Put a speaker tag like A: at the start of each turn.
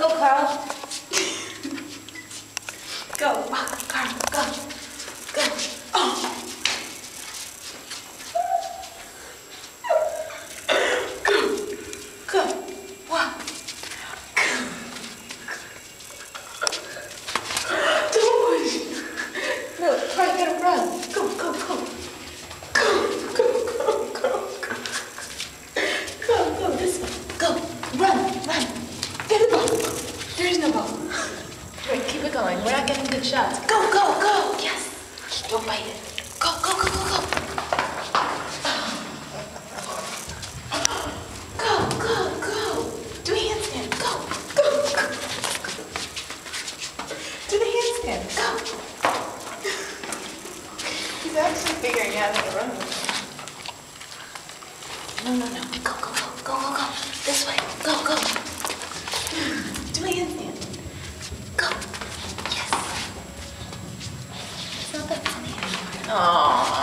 A: Go, Carl. go, Carl, go. Go. Oh. No, try to run. Go, go. Go, go, go, go, go. Go, go, this way. Go. Run, run. Get the ball. There is no ball. Going. We're not getting good shots. Go, go, go. Yes. Don't bite it. Go, go, go, go, go. Go, go, go. Do a handstand. Go, go, go. Do the handstand. Go.
B: He's actually figuring out how to.
A: No, no, no. Go, go, go, go, go, go. This way. Go, go. Do a handstand. Go. Yes.